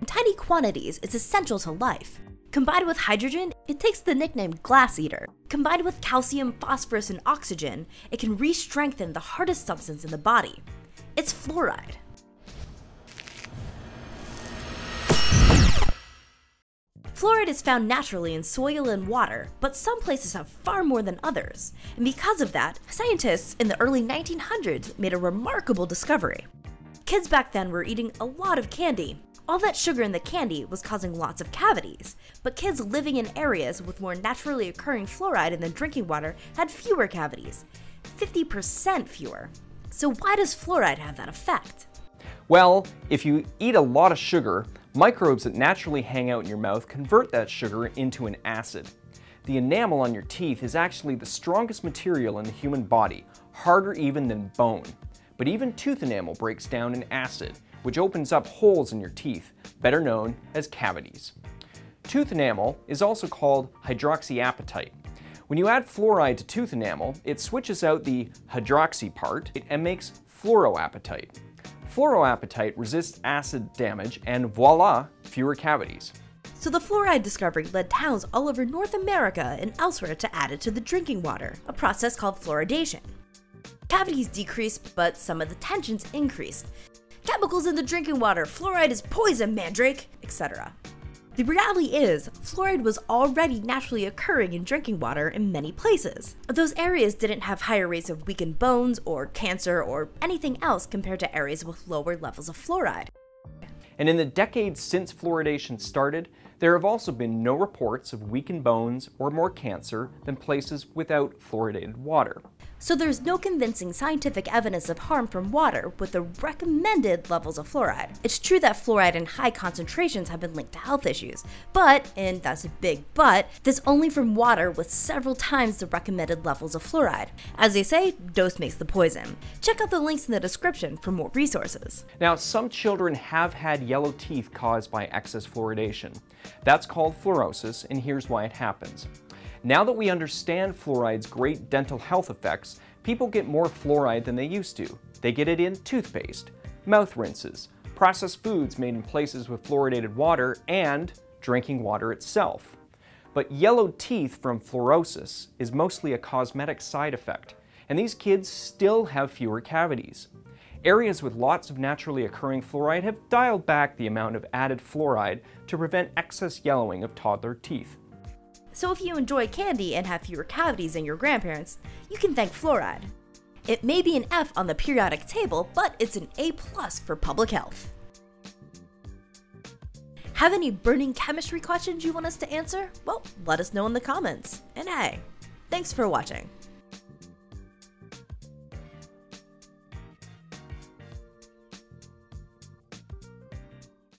In tiny quantities, it's essential to life. Combined with hydrogen, it takes the nickname glass eater. Combined with calcium, phosphorus, and oxygen, it can re-strengthen the hardest substance in the body. It's fluoride. Fluoride is found naturally in soil and water, but some places have far more than others. And because of that, scientists in the early 1900s made a remarkable discovery. Kids back then were eating a lot of candy. All that sugar in the candy was causing lots of cavities, but kids living in areas with more naturally occurring fluoride in their drinking water had fewer cavities 50% fewer. So, why does fluoride have that effect? Well, if you eat a lot of sugar, Microbes that naturally hang out in your mouth convert that sugar into an acid. The enamel on your teeth is actually the strongest material in the human body, harder even than bone. But even tooth enamel breaks down in acid, which opens up holes in your teeth, better known as cavities. Tooth enamel is also called hydroxyapatite. When you add fluoride to tooth enamel, it switches out the hydroxy part and makes fluoroapatite. Fluoroapatite resists acid damage and voila, fewer cavities. So the fluoride discovery led towns all over North America and elsewhere to add it to the drinking water, a process called fluoridation. Cavities decreased, but some of the tensions increased. Chemicals in the drinking water, fluoride is poison, mandrake, etc. The reality is, fluoride was already naturally occurring in drinking water in many places. Those areas didn't have higher rates of weakened bones or cancer or anything else compared to areas with lower levels of fluoride. And in the decades since fluoridation started, there have also been no reports of weakened bones or more cancer than places without fluoridated water so there's no convincing scientific evidence of harm from water with the recommended levels of fluoride. It's true that fluoride in high concentrations have been linked to health issues, but, and that's a big but, this only from water with several times the recommended levels of fluoride. As they say, dose makes the poison. Check out the links in the description for more resources. Now, some children have had yellow teeth caused by excess fluoridation. That's called fluorosis, and here's why it happens. Now that we understand fluoride's great dental health effects, people get more fluoride than they used to. They get it in toothpaste, mouth rinses, processed foods made in places with fluoridated water, and drinking water itself. But yellow teeth from fluorosis is mostly a cosmetic side effect, and these kids still have fewer cavities. Areas with lots of naturally occurring fluoride have dialed back the amount of added fluoride to prevent excess yellowing of toddler teeth. So if you enjoy candy and have fewer cavities than your grandparents, you can thank fluoride. It may be an F on the periodic table, but it's an A plus for public health. Have any burning chemistry questions you want us to answer? Well, let us know in the comments. And hey, thanks for watching.